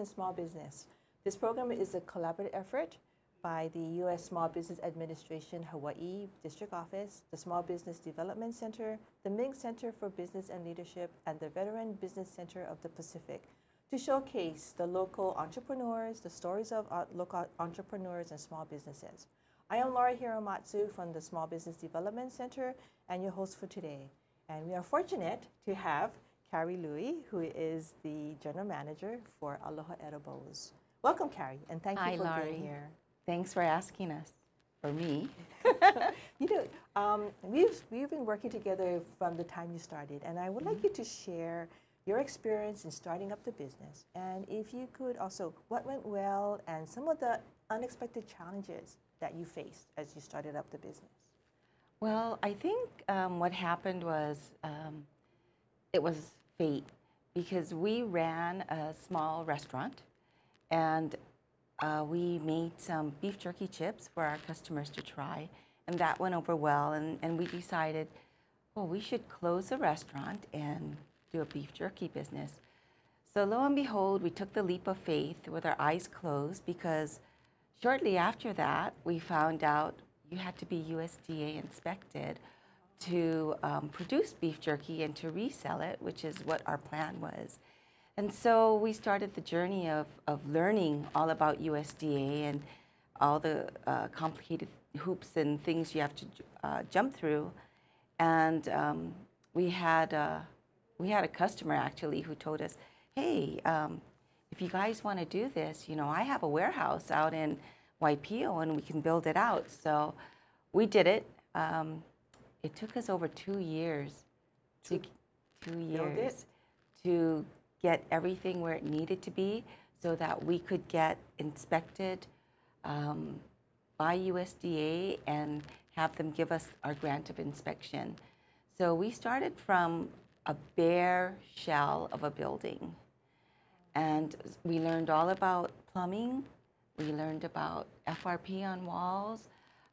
and Small Business. This program is a collaborative effort by the U.S. Small Business Administration Hawaii District Office, the Small Business Development Center, the Mink Center for Business and Leadership, and the Veteran Business Center of the Pacific to showcase the local entrepreneurs, the stories of local entrepreneurs and small businesses. I am Lori Hiramatsu from the Small Business Development Center and your host for today. And we are fortunate to have Carri Loui, who is the General Manager for Aloha Edibles. Welcome, Carrie, and thank Hi, you for Lori. being here. Thanks for asking us, or me. you know, um, we've, we've been working together from the time you started, and I would like you to share your experience in starting up the business. And if you could also, what went well and some of the unexpected challenges that you faced as you started up the business. Well, I think um, what happened was um, it was fate because we ran a small restaurant and uh, we made some beef jerky chips for our customers to try. And that went over well. And, and we decided, well, we should close the restaurant and do a beef jerky business. So lo and behold, we took the leap of faith with our eyes closed because shortly after that, we found out you had to be USDA inspected to um, produce beef jerky and to resell it, which is what our plan was. And so we started the journey of, of learning all about USDA and all the uh, complicated hoops and things you have to uh, jump through. And um, we had uh, we had a customer actually who told us, "Hey, um, if you guys want to do this, you know, I have a warehouse out in Waipio and we can build it out." So we did it. Um, it took us over two years to, To two years to get everything where it needed to be so that we could get inspected um, by USDA and have them give us our grant of inspection. So we started from a bare shell of a building. And we learned all about plumbing. We learned about FRP on walls.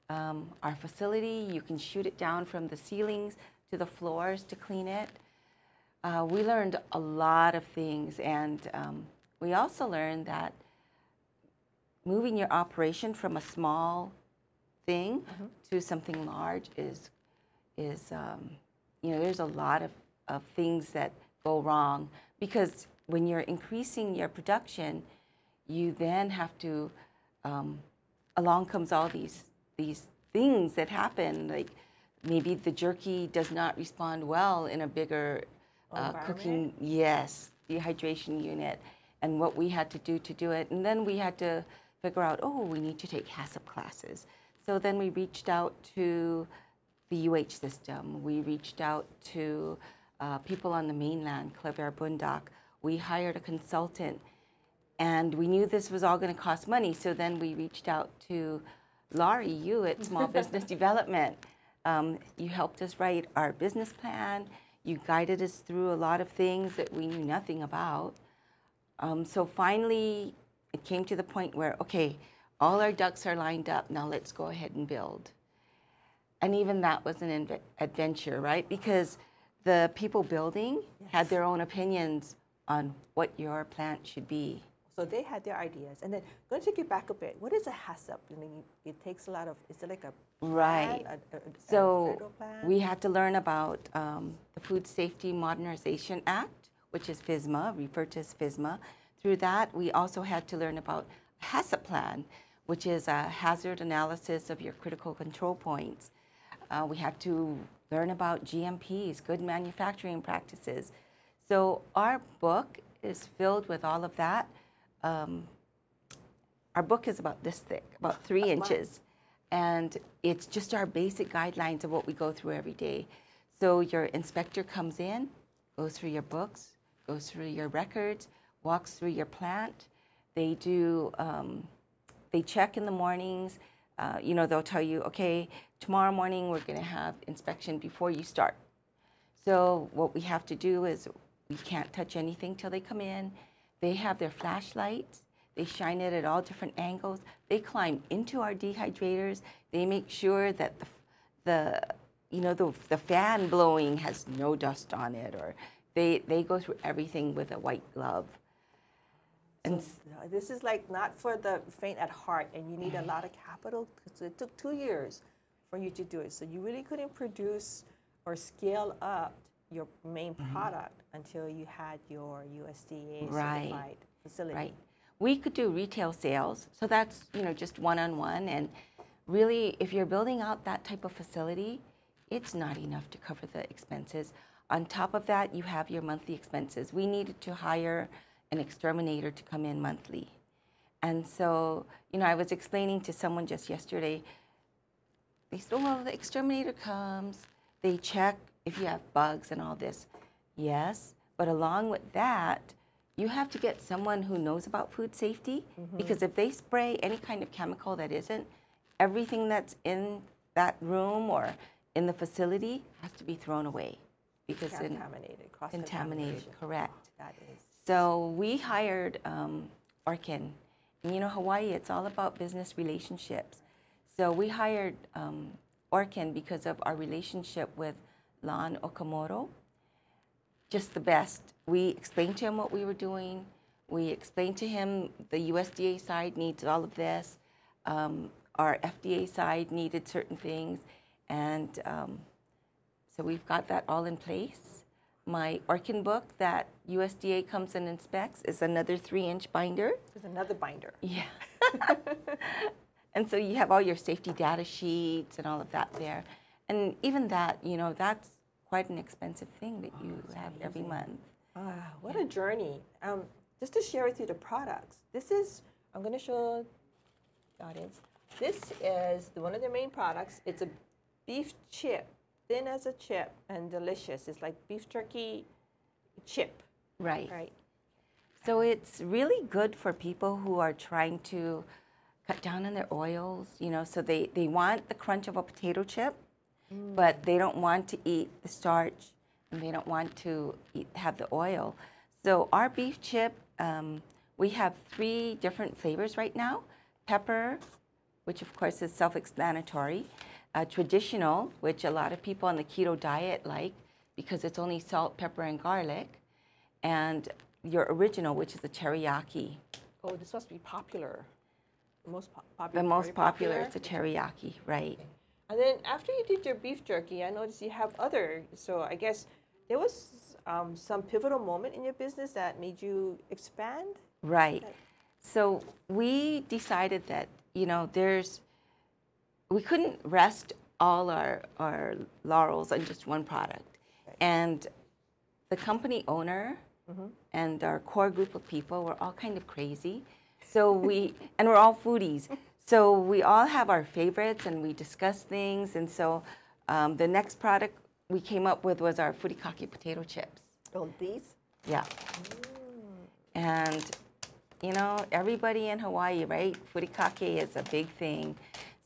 Um, our facility, you can shoot it down from the ceilings to the floors to clean it. Uh, we learned a lot of things, and um, we also learned that moving your operation from a small thing to something large is is um, you know there's a lot of, of things that go wrong because when you're increasing your production, you then have to um, along comes all these these things that happen like maybe the jerky does not respond well in a bigger uh, cooking yes dehydration unit. And what we had to do to do it and then we had to figure out oh we need to take HACCP classes. So then we reached out to the UH system. We reached out to uh, people on the mainland Kleber Bundak we hired a consultant and we knew this was all going to cost money. So then we reached out to Lori, you at Small Business Development. Um, you helped us write our business plan. You guided us through a lot of things that we knew nothing about. Um, so finally, it came to the point where, okay, all our ducks are lined up. Now let's go ahead and build. And even that was an adventure, right? Because the people building had their own opinions on what your plant should be. So they had their ideas. And then, going to take you back a bit, what is a HACCP? I mean, it takes a lot of, is it like a plan, Right. a- a- So we had to learn about um, the Food Safety Modernization Act, which is FSMA, referred to as FSMA. Through that, we also had to learn about HACCP plan, which is a hazard analysis of your critical control points. Uh, we had to learn about GMPs, good manufacturing practices. So our book is filled with all of that. Um, our book is about this thick, about three inches. And it's just our basic guidelines of what we go through every day. So your inspector comes in, goes through your books, goes through your records, walks through your plant. They do, um, they check in the mornings. Uh, you know, they'll tell you, okay, tomorrow morning we're going to have inspection before you start. So what we have to do is we can't touch anything till they come in. They have their flashlights. They shine it at all different angles. They climb into our dehydrators. They make sure that the, the you know, the, the fan blowing has no dust on it, or they, they go through everything with a white glove. And So uh, this is like not for the faint at heart, and you need a lot of capital. 'cause it took two years for you to do it. So you really couldn't produce or scale up your main Mm-hmm. product until you had your USDA Right. certified facility. Right. We could do retail sales, so that's you know just one on one. And really, if you're building out that type of facility, it's not enough to cover the expenses. On top of that, you have your monthly expenses. We needed to hire an exterminator to come in monthly, and so you know I was explaining to someone just yesterday. They said, "Well, the exterminator comes. They check if you have bugs and all this." Yes, but along with that, you have to get someone who knows about food safety because if they spray any kind of chemical that isn't, everything that's in that room or in the facility has to be thrown away because in, Contaminated, cross contaminated, correct. That is. So we hired um, Orkin. And you know, Hawaii, it's all about business relationships. So we hired um, Orkin because of our relationship with Lon Okamoto. Just the best. We explained to him what we were doing. We explained to him the USDA side needs all of this. Um, our FDA side needed certain things. And um, so we've got that all in place. My Orkin book that USDA comes and inspects is another three inch binder. There's another binder. Yeah. and so you have all your safety data sheets and all of that there. And even that, you know, that's quite an expensive thing that you have every month. Ah, what a journey. Um, just to share with you the products. This is, I'm going to show the audience. This is the, one of their main products. It's a beef chip, thin as a chip and delicious. It's like beef jerky chip, Right. right? So it's really good for people who are trying to cut down on their oils, you know, so they, they want the crunch of a potato chip, but they don't want to eat the starch and they don't want to eat, have the oil. So our beef chip, um, we have three different flavors right now. Pepper, which of course is self-explanatory. Uh, traditional, which a lot of people on the keto diet like because it's only salt, pepper, and garlic. And your original, which is the teriyaki. Oh, this must be popular. The most po- The popular. most very popular is the teriyaki, right? And then after you did your beef jerky, I noticed you have other. So I guess there was um, some pivotal moment in your business that made you expand. Right. So we decided that, you know, there's, we couldn't rest all our, our laurels on just one product. right. And the company owner and our core group of people were all kind of crazy. So we, and we're all foodies. So we all have our favorites and we discuss things. And so um, the next product we came up with was our furikake potato chips. Oh, these? Yeah. And, you know, everybody in Hawaii, right? Furikake is a big thing.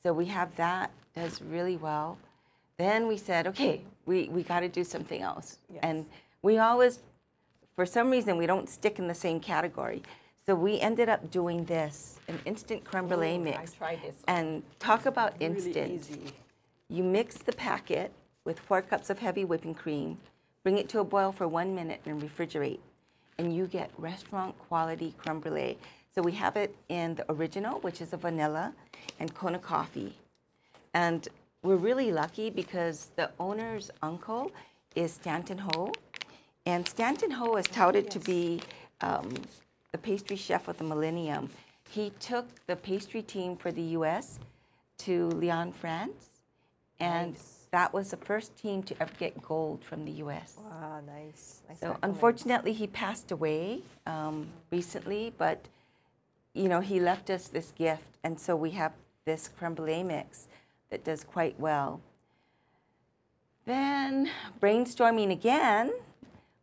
So we have that, does really well. Then we said, okay, we, we got to do something else. Yes. And we always, for some reason, we don't stick in the same category. So we ended up doing this, an instant creme brulee Ooh, I mix. tried this. And talk about Really instant. easy. You mix the packet with four cups of heavy whipping cream, bring it to a boil for one minute, and refrigerate. And you get restaurant quality creme brulee. So we have it in the original, which is a vanilla, and Kona coffee. And we're really lucky because the owner's uncle is Stanton Ho. And Stanton Ho is touted to yes. be um, the pastry chef of the millennium. He took the pastry team for the US to Lyon, France. And Nice. that was the first team to ever get gold from the US. Wow, nice. nice So accolades. unfortunately, he passed away um, recently, but you know he left us this gift, and so we have this creme brulee mix that does quite well. Then brainstorming again,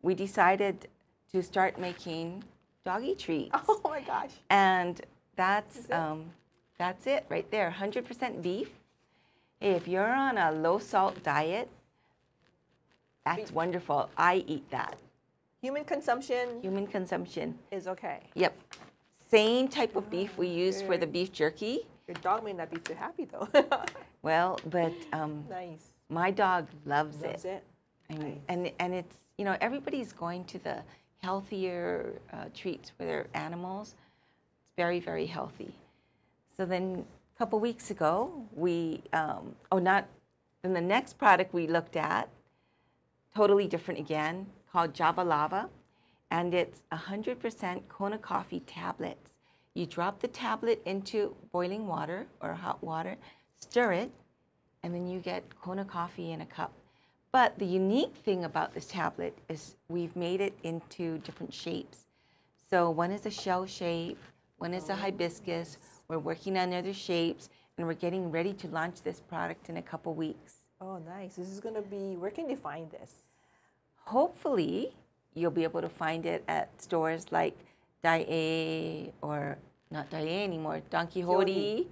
we decided to start making doggy treats, Oh my gosh. and that's it? um, that's it right there, 100% beef. If you're on a low salt diet, that's wonderful. I eat that. Human consumption Human consumption. is okay. Yep. Same type of beef we use for the beef jerky. Your dog may not be too happy though. Well, but um, nice. my dog loves, Loves it. it. And, Nice. and and it's you know everybody's going to the healthier uh, treats for their animals, It's very, very healthy. So then a couple weeks ago, we, um, oh, not, then the next product we looked at, totally different again, called Java Lava. And it's 100% Kona coffee tablets. You drop the tablet into boiling water or hot water, stir it, and then you get Kona coffee in a cup. But the unique thing about this tablet is we've made it into different shapes. So one is a shell shape, one is a hibiscus. We're working on other shapes, and we're getting ready to launch this product in a couple weeks. Oh, nice. This is going to be, where can you find this? Hopefully, you'll be able to find it at stores like Daiei or not Daiei anymore, Don Quijote.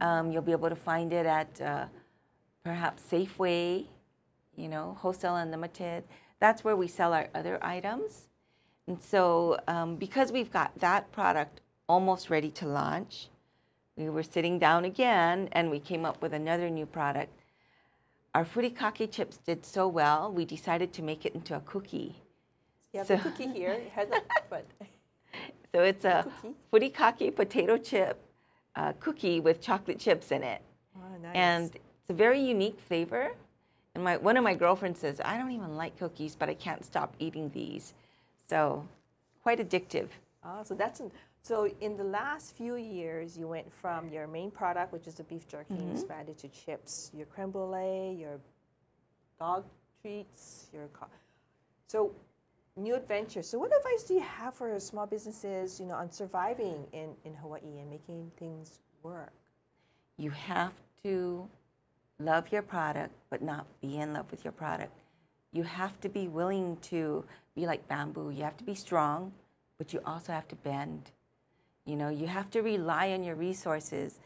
Um, you'll be able to find it at uh, perhaps Safeway, you know, Wholesale Unlimited. That's where we sell our other items. And so, um, because we've got that product almost ready to launch, we were sitting down again and we came up with another new product. Our furikake chips did so well, we decided to make it into a cookie. You have So- a cookie here. It has a, but So it's a Cookie. furikake potato chip uh, cookie with chocolate chips in it. oh, nice. And it's a very unique flavor. And my, one of my girlfriends says, I don't even like cookies, but I can't stop eating these. So quite addictive. Ah, so that's an, so in the last few years, you went from your main product, which is the beef jerky, Mm-hmm. expanded to chips, your creme brulee, your dog treats, your co- so new adventures. So what advice do you have for small businesses, you know, on surviving in, in Hawaii and making things work? You have to love your product, but not be in love with your product. You have to be willing to be like bamboo. You have to be strong, but you also have to bend. You know, you have to rely on your resources.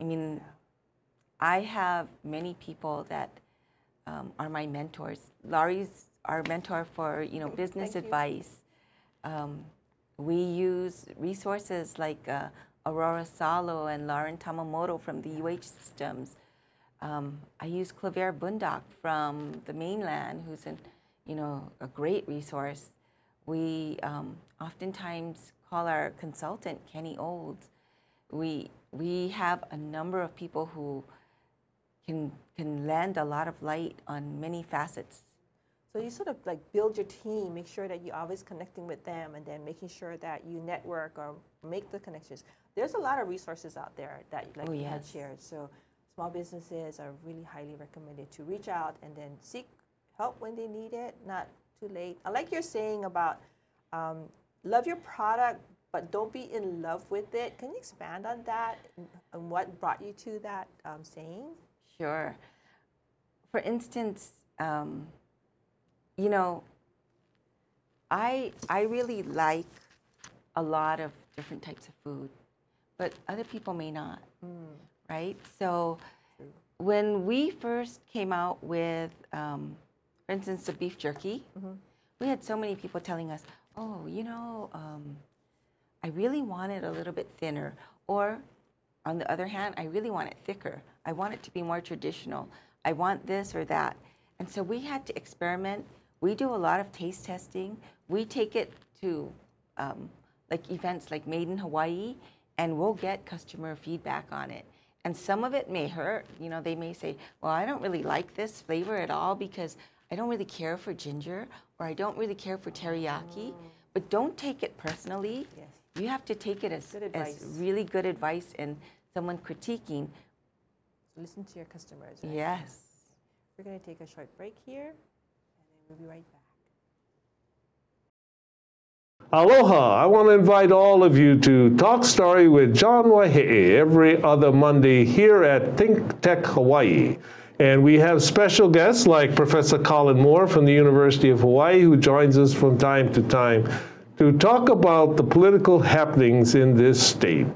I mean, I have many people that um, are my mentors. Lori's our mentor for you know business Thank advice. Um, we use resources like uh, Aurora Salo and Lauren Tamamoto from the UH systems. Um, I use Claver Bundak from the mainland, who's an, you know, a great resource. We um, oftentimes call our consultant Kenny Olds. We we have a number of people who can can lend a lot of light on many facets. So you sort of like build your team, make sure that you're always connecting with them, and then making sure that you network or make the connections. There's a lot of resources out there that, like Oh, you had shared. So small businesses are really highly recommended to reach out and then seek help when they need it, not too late. I like your saying about um, love your product, but don't be in love with it. Can you expand on that and, what brought you to that um, saying? Sure. For instance, um, you know, I I really like a lot of different types of food, but other people may not, right? So when we first came out with, um, for instance, the beef jerky, we had so many people telling us, "Oh, you know, um, I really want it a little bit thinner," or on the other hand, I really want it thicker. I want it to be more traditional. I want this or that. And so we had to experiment. We do a lot of taste testing. We take it to um, like events like Made in Hawaii, and we'll get customer feedback on it. And some of it may hurt. You know, they may say, well, I don't really like this flavor at all because I don't really care for ginger or I don't really care for teriyaki. But don't take it personally. Yes. You have to take it as, as really good advice and someone critiquing. Listen to your customers. right? Yes. We're going to take a short break here, and then we'll be right back. Aloha! I want to invite all of you to Talk Story with John Waihe'e every other Monday here at Think Tech Hawaii. And we have special guests like Professor Colin Moore from the University of Hawaii, who joins us from time to time to talk about the political happenings in this state.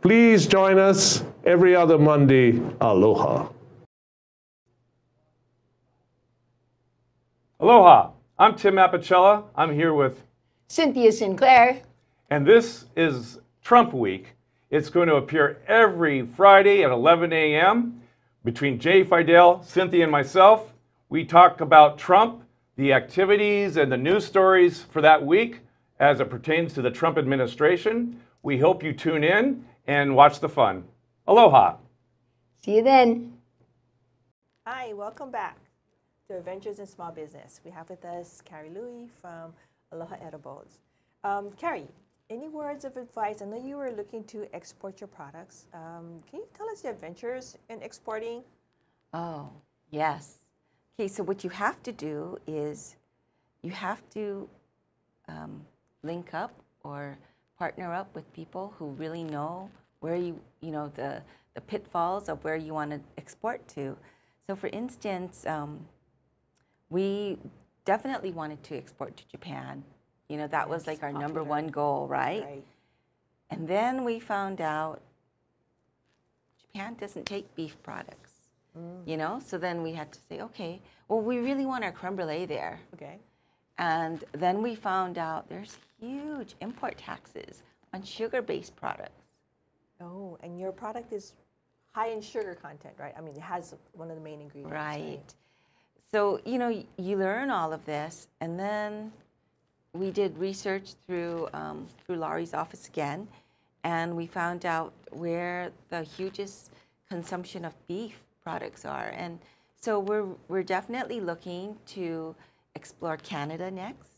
Please join us every other Monday. Aloha. Aloha, I'm Tim Apicella. I'm here with, Cynthia Sinclair. and this is Trump Week. It's going to appear every Friday at 11 a.m. between Jay Fidel, Cynthia, and myself. We talk about Trump, the activities and the news stories for that week as it pertains to the Trump administration. We hope you tune in and watch the fun. Aloha. See you then. Hi, welcome back to Adventures in Small Business. We have with us Carri Loui from Aloha Edibles. Um, Carri, any words of advice? I know you were looking to export your products. Um, can you tell us your adventures in exporting? Oh, yes. Okay, so what you have to do is you have to um, link up or partner up with people who really know where you, you know, the, the pitfalls of where you want to export to. So for instance, um, we definitely wanted to export to Japan. You know, that was like our number one goal, right? Right. And then we found out Japan doesn't take beef products. Mm. You know, so then we had to say, okay, well, we really want our creme brulee there. Okay. And then we found out there's huge import taxes on sugar-based products. Oh, and your product is high in sugar content, right? I mean, it has one of the main ingredients. Right. So, you know, you learn all of this, and then we did research through, um, through Lori's office again, and we found out where the hugest consumption of beef products are. And so we're, we're definitely looking to explore Canada next.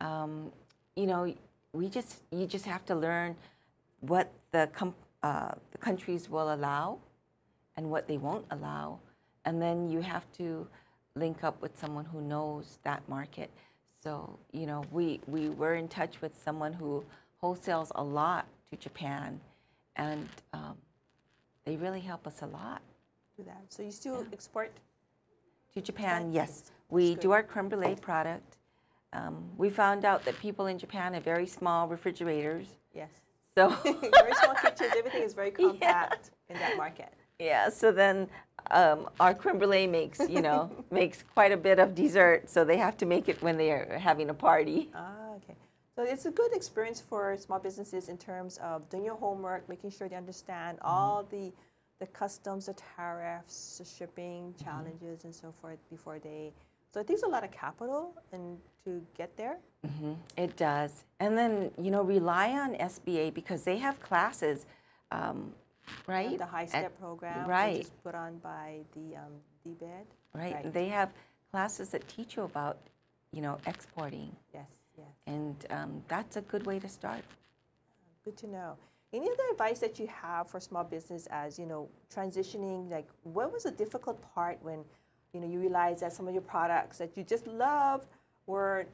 Um, you know, we just, you just have to learn what the, uh, the countries will allow and what they won't allow. And then you have to link up with someone who knows that market. So, you know, we, we were in touch with someone who wholesales a lot to Japan, and um, they really help us a lot. Do that. So you still export? To Japan, yes. We do our creme brulee product. Um, we found out that people in Japan have very small refrigerators. Yes. So, very small kitchens. Everything is very compact in that market. Yeah, so then um, our creme brulee makes, you know, makes quite a bit of dessert, so they have to make it when they are having a party. Ah, okay. So it's a good experience for small businesses in terms of doing your homework, making sure they understand all the the customs, the tariffs, the shipping challenges, and so forth before they. So it takes a lot of capital and to get there. hmm It does. And then, you know, rely on SBA because they have classes, um, right? The high At- step program, right. which is put on by the um, DBED. Right. Right. They have classes that teach you about, you know, exporting. Yes, yes. And um, that's a good way to start. Good to know. Any other advice that you have for small business as you know transitioning? Like, what was the difficult part when you know you realized that some of your products that you just love were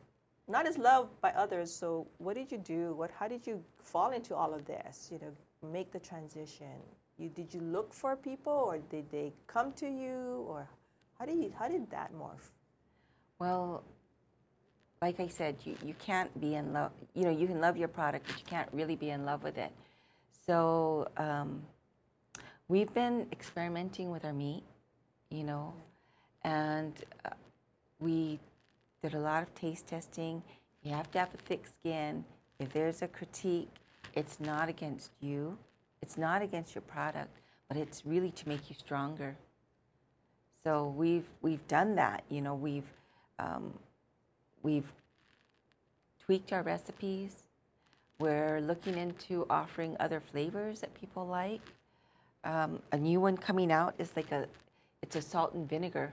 not as loved by others? So, what did you do? What how did you fall into all of this? You know, make the transition. You did you look for people, or did they come to you, or how did you, how did that morph? Well, like I said, you, you can't be in love. You know, you can love your product, but you can't really be in love with it. So um, we've been experimenting with our meat, you know, and uh, we did a lot of taste testing. You have to have a thick skin. If there's a critique, it's not against you, it's not against your product, but it's really to make you stronger. So we've we've done that. You know, we've um, we've tweaked our recipes. We're looking into offering other flavors that people like. Um, a new one coming out is like a it's a salt and vinegar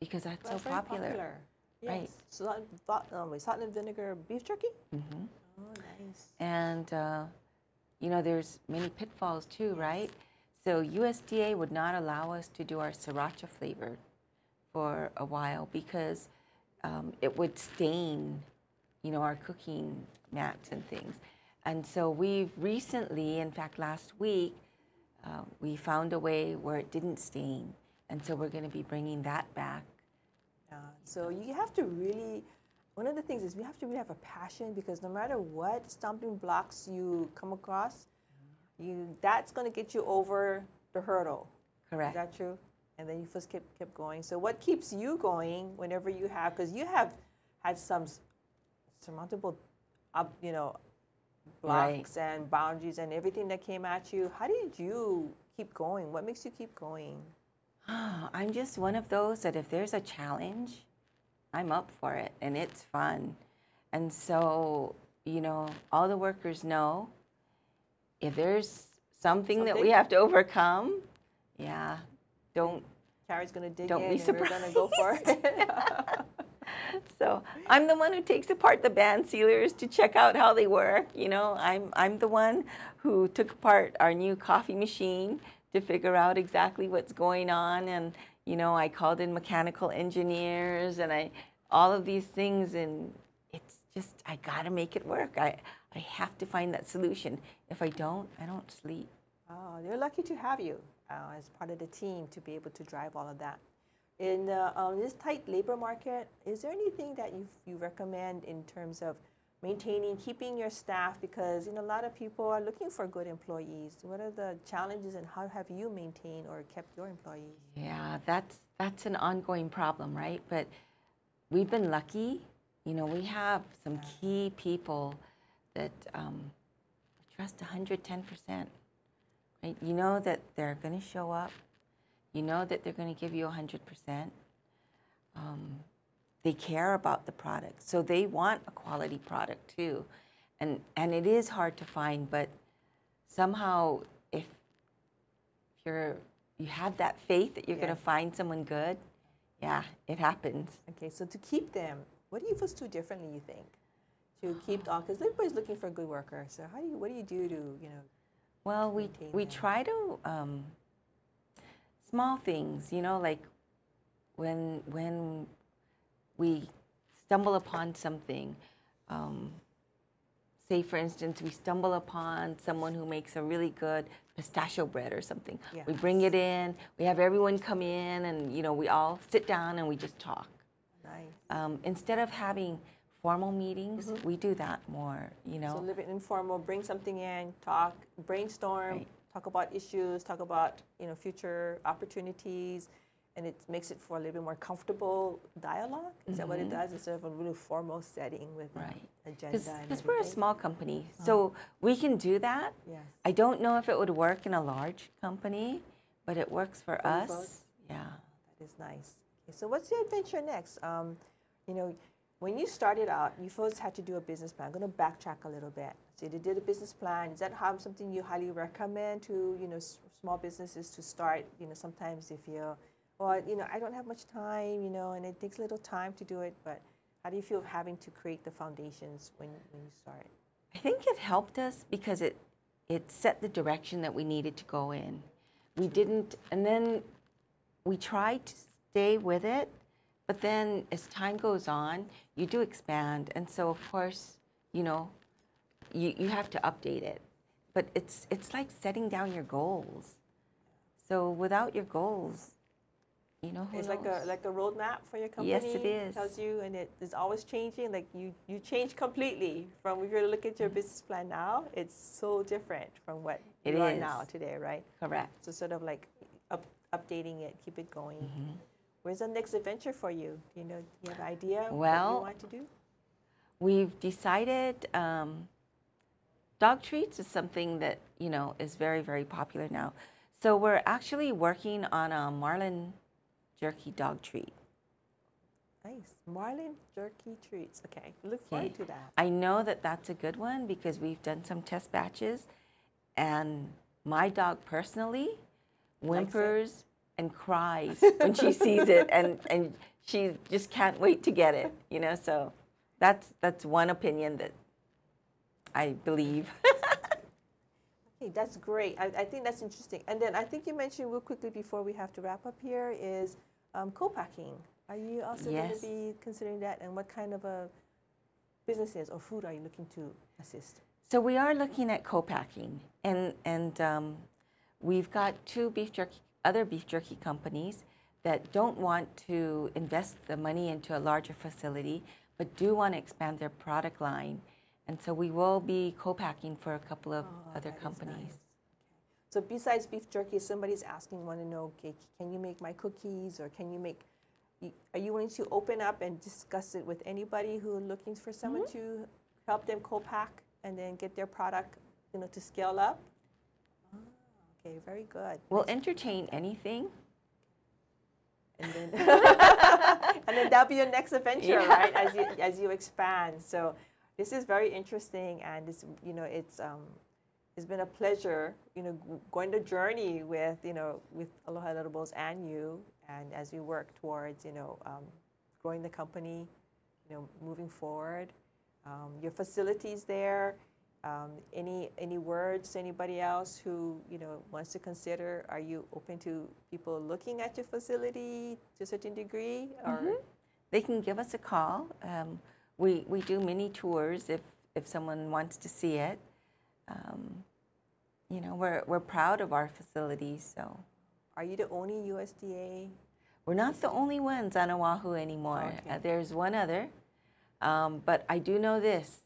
because that's That's so very popular. Yes. Right. Salt, salt, um, wait, salt and vinegar beef jerky. hmm Oh, nice. And uh, you know, there's many pitfalls too, right? So USDA would not allow us to do our sriracha flavor for a while because um, it would stain, you know, our cooking mats and things. And so we've recently, in fact, last week, uh, we found a way where it didn't stain, and so we're going to be bringing that back. Uh, so you have to really, one of the things is you have to really have a passion because no matter what stumbling blocks you come across, you that's going to get you over the hurdle. Correct. Is that true? And then you just keep keep going. So what keeps you going whenever you have because you have had some surmountable, up you know, Right. blocks and boundaries and everything that came at you. How did you keep going? What makes you keep going? I'm just one of those that if there's a challenge, I'm up for it and it's fun. And so, you know, all the workers know if there's something, that we have to overcome, yeah, don't. Carri's going to dig Don't in be and we're to go for it. So I'm the one who takes apart the band sealers to check out how they work. You know, I'm I'm the one who took apart our new coffee machine to figure out exactly what's going on, and you know, I called in mechanical engineers and I all of these things, and it's just I gotta make it work. I I have to find that solution. If I don't, I don't sleep. Oh, they're lucky to have you uh, as part of the team to be able to drive all of that. In uh, um, this tight labor market, is there anything that you, you recommend in terms of maintaining, keeping your staff? Because you know, a lot of people are looking for good employees. What are the challenges and how have you maintained or kept your employees? Yeah, that's that's an ongoing problem, right? But we've been lucky. You know, we have some key people that um, trust 110 percent. Right? You know that they're going to show up. You know that they're going to give you 100 percent. Um, they care about the product, so they want a quality product too. And and it is hard to find, but somehow if you're you have that faith that you're going to find someone good, yeah, it happens. Okay, so to keep them, what do you to do differently? You think to keep all because everybody's looking for a good worker. So how do you what do you do to you know Well, we we try to um, small things, you know, like when when we stumble upon something. Um, say, for instance, we stumble upon someone who makes a really good pistachio bread or something. We bring it in. We have everyone come in, and you know, we all sit down and we just talk. nice? Um, instead of having formal meetings, we do that more. You know. So a little bit informal, bring something in, talk, brainstorm, Right. talk about issues, talk about you know future opportunities, and it makes it for a little bit more comfortable dialogue. Is that what it does instead of a really formal setting with an Mm-hmm. Right. agenda? Because we're a small company, so we can do that. Yes. I don't know if it would work in a large company, but it works for For us. folks? Yeah. That is nice. Okay, so what's your adventure next? Um, you know, when you started out, you first had to do a business plan. I'm going to backtrack a little bit. So you did a business plan. Is that how something you highly recommend to you know s- small businesses to start? You know, sometimes if you're, well, you know, I don't have much time, you know, and it takes a little time to do it. But how do you feel having to create the foundations when when you start? I think it helped us because it it set the direction that we needed to go in. We didn't, and then we tried to stay with it, but then as time goes on, you do expand, and so of course, you know, you, you have to update it. But it's it's like setting down your goals. So without your goals, you know, who It's like a like a roadmap for your company. Yes, it is. Tells you, and it is always changing. Like you, you change completely from if you look at your business plan now. It's so different from what It you are now today, right? correct. So sort of like up, updating it, keep it going. Mm-hmm. Where's the next adventure for you? Do you know? Do you have an idea what Well, you want to do? We've decided um, dog treats is something that you know is very very popular now. So we're actually working on a marlin jerky dog treat. Nice, Marlin jerky treats. Okay, look forward Okay. to that. I know that that's a good one because we've done some test batches, and my dog personally whimpers and cries when she sees it, and and she just can't wait to get it. You know, so that's that's one opinion that I believe. Okay, that's great. I, I think that's interesting. And then I think you mentioned real quickly before we have to wrap up here is um, co-packing. Are you also going to be considering that? And what kind of a businesses or food are you looking to assist? So we are looking at co-packing, and and um, we've got two beef jerky, other beef jerky companies that don't want to invest the money into a larger facility, but do want to expand their product line, and so we will be co-packing for a couple of Oh, other companies. nice. So besides beef jerky, if somebody's asking, want to know, okay, can you make my cookies or can you make? Are you willing to open up and discuss it with anybody who looking for someone Mm-hmm. to help them co-pack and then get their product, you know, to scale up? Ah, okay, very good. We'll entertain anything. and then and then that'll be your next adventure, Yeah. right? As you as you expand. So This is very interesting, and it's you know it's um, it's been a pleasure you know going the journey with you know with Aloha Edibles and you, and as we work towards you know um, growing the company, you know moving forward. Um, your facilities there. Um, any any words to anybody else who you know wants to consider? Are you open to people looking at your facility to a certain degree, or They can give us a call. Um, we, we do mini tours if, if someone wants to see it. Um, you know, we're, we're proud of our facilities, so are you the only USDA we're not the only ones on Oahu anymore. Okay. Uh, there's one other. Um, but I do know this.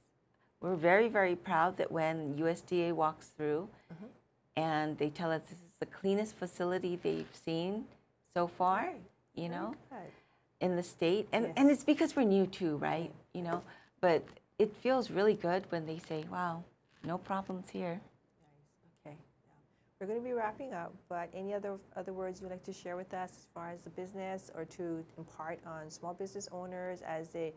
We're very, very proud that when USDA walks through Mm-hmm. and they tell us this is the cleanest facility they've seen so far, Right. you know? In the state and, and it's because we're new too right you know but it feels really good when they say wow no problems here. We're going to be wrapping up, but any other other words you'd like to share with us as far as the business or to impart on small business owners as they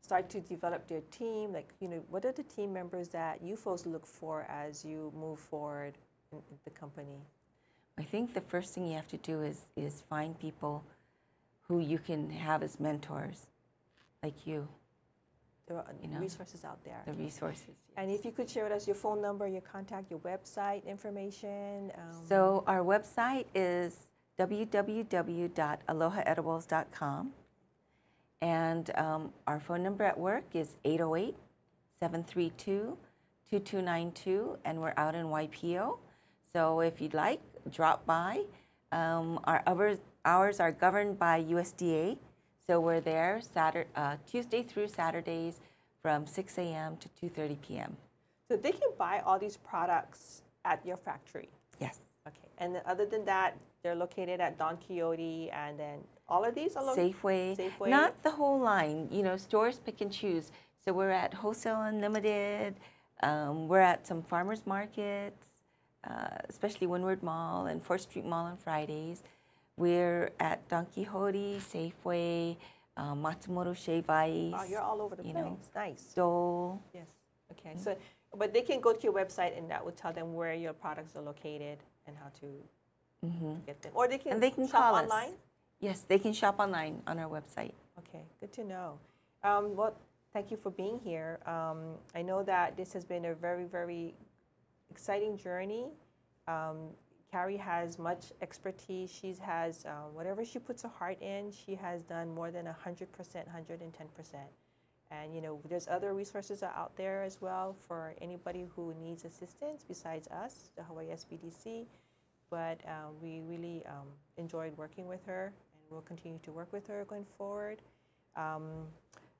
start to develop their team? Like, you know, what are the team members that you folks look for as you move forward in, the company? i think the first thing you have to do is is find people who you can have as mentors like you There are You know, resources out there. the resources And if you could share with us your phone number, your contact, your website information. Um, so our website is www.alohaedibles.com and um, our phone number at work is 808 732 2292 and we're out in Waipio. So if you'd like, drop by. Um, our hours, hours are governed by USDA, so we're there Saturday, uh, Tuesday through Saturdays from 6 a.m. to 2:30 p.m. so they can buy all these products at your factory. Yes. Okay, and then other than that, they're located at Don Quijote, and then all of these are located. Safeway, Safeway. not the whole line. You know, stores pick and choose. So we're at Wholesale Unlimited. Um, we're at some farmers markets, uh, especially Windward Mall and Fourth Street Mall on Fridays. We're at Don Quijote, Safeway, uh, Matsumoto Shave Ice, Oh, you're all over the you place. know. Nice. Dole. Yes. Okay. So, but they can go to your website, and that will tell them where your products are located and how to get them, or they can. And they can shop online. Yes, they can shop online on our website. Okay, good to know. Um, well, thank you for being here. Um, I know that this has been a very, very exciting journey. Um, Carri has much expertise. She has um, whatever she puts her heart in. She has done more than hundred percent, hundred and you know, there's other resources out there as well for anybody who needs assistance besides us, the Hawaii SBDC. But uh, we really um, enjoyed working with her, and we'll continue to work with her going forward. Um,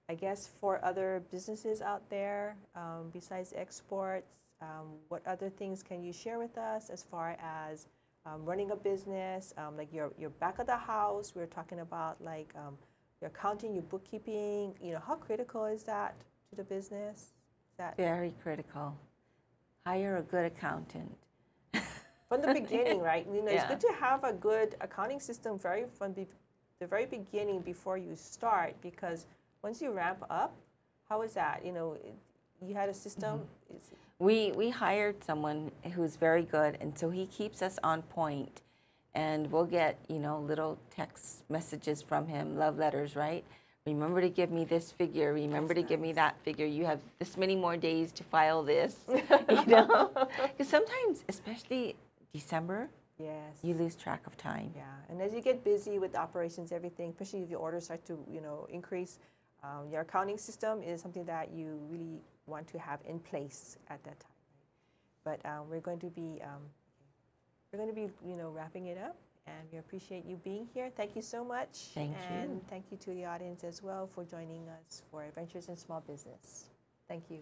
I guess for other businesses out there, um, besides exports, um, what other things can you share with us as far as um, running a business, um, like your, your back of the house? We are talking about like um, your accounting, your bookkeeping. You know, how critical is that to the business? Is that Very critical. Hire a good accountant. from the beginning, right? You know, it's good to have a good accounting system very from be- the very beginning before you start, because once you ramp up, how is that? You know, you had a system. It's, We, we hired someone who's very good, and so he keeps us on point. And we'll get, you know, little text messages from him, love letters, right? Remember to give me this figure. Remember to give me that figure. You have this many more days to file this, you know? Because sometimes, especially December, yes. you lose track of time. yeah, and as you get busy with operations, everything, especially if your orders start to, you know, increase, um, your accounting system is something that you really want to have in place at that time. But um, we're going to be, um, we're going to be, you know, wrapping it up, and we appreciate you being here. Thank you so much. Thank you. And thank you to the audience as well for joining us for Adventures in Small Business. Thank you.